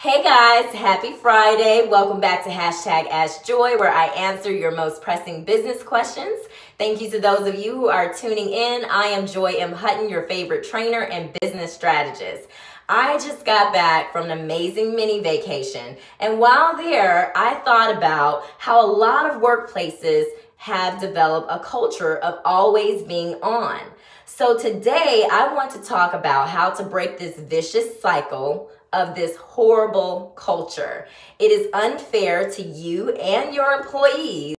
Hey guys, happy Friday. Welcome back to hashtag Ask Joy, where I answer your most pressing business questions. Thank you to those of you who are tuning in. I am Joy M. Hutton, your favorite trainer and business strategist. I just got back from an amazing mini vacation, and while there, I thought about how a lot of workplaces have developed a culture of always being on. So today I want to talk about how to break this vicious cycle of this horrible culture. It is unfair to you and your employees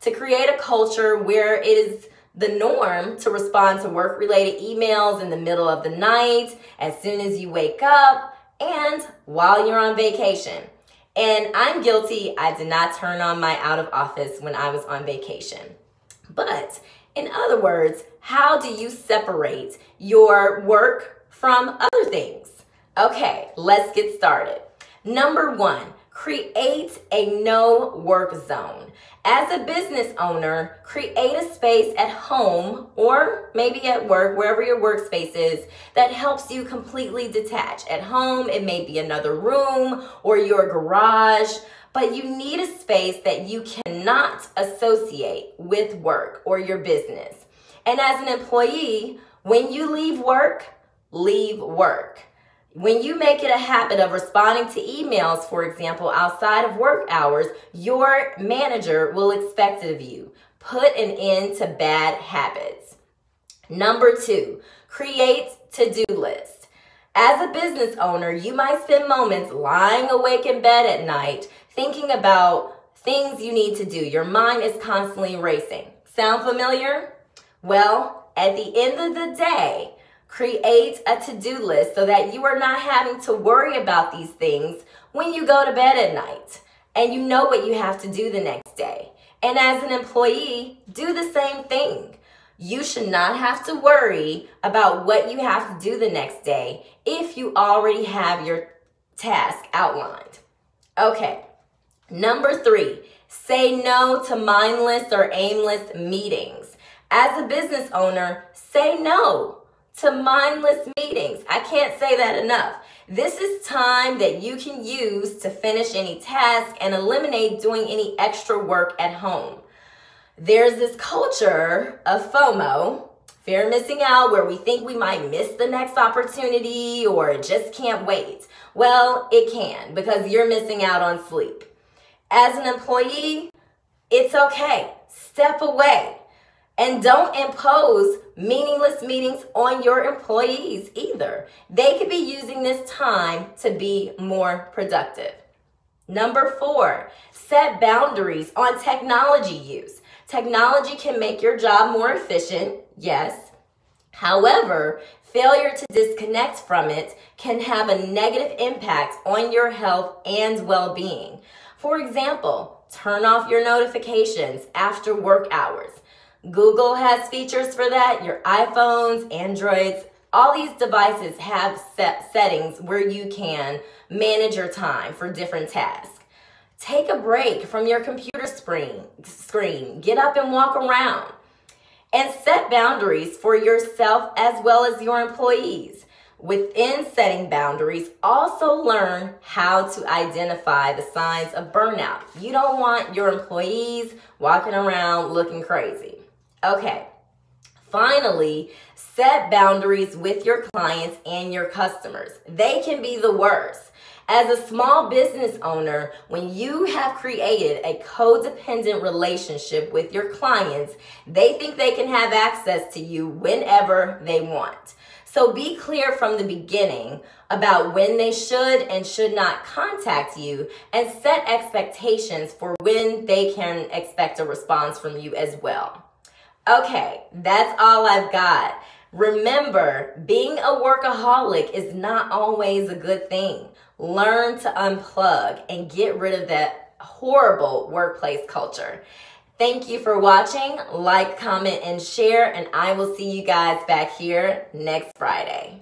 to create a culture where it is the norm to respond to work related emails in the middle of the night, as soon as you wake up, and while you're on vacation. And I'm guilty, I did not turn on my out of office when I was on vacation. But in other words, how do you separate your work from other things? Okay, let's get started. Number one, create a no work zone. As a business owner, create a space at home or maybe at work, wherever your workspace is, that helps you completely detach. At home, it may be another room or your garage but you need a space that you cannot associate with work or your business. And as an employee, when you leave work, leave work. When you make it a habit of responding to emails, for example, outside of work hours, your manager will expect it of you. Put an end to bad habits. Number two, create to-do lists. As a business owner, you might spend moments lying awake in bed at night thinking about things you need to do. Your mind is constantly racing. Sound familiar? Well, at the end of the day, create a to-do list so that you are not having to worry about these things when you go to bed at night and you know what you have to do the next day. And as an employee, do the same thing. You should not have to worry about what you have to do the next day if you already have your task outlined. Okay, Number three, say no to mindless or aimless meetings. As a business owner, say no to mindless meetings. I can't say that enough. This is time that you can use to finish any task and eliminate doing any extra work at home. There's this culture of FOMO, fear of missing out, where we think we might miss the next opportunity or just can't wait. Well, it can because you're missing out on sleep. As an employee, it's okay. Step away. And don't impose meaningless meetings on your employees either. They could be using this time to be more productive. Number four, set boundaries on technology use. Technology can make your job more efficient, yes. However, failure to disconnect from it can have a negative impact on your health and well being. For example, turn off your notifications after work hours. Google has features for that. Your iPhones, Androids, all these devices have set settings where you can manage your time for different tasks. Take a break from your computer screen, screen. Get up and walk around. And set boundaries for yourself as well as your employees. Within setting boundaries, also learn how to identify the signs of burnout. You don't want your employees walking around looking crazy. Okay, finally, set boundaries with your clients and your customers. They can be the worst. As a small business owner, when you have created a codependent relationship with your clients, they think they can have access to you whenever they want. So be clear from the beginning about when they should and should not contact you and set expectations for when they can expect a response from you as well. Okay, that's all I've got. Remember, being a workaholic is not always a good thing. Learn to unplug and get rid of that horrible workplace culture. Thank you for watching. Like, comment, and share, and I will see you guys back here next Friday.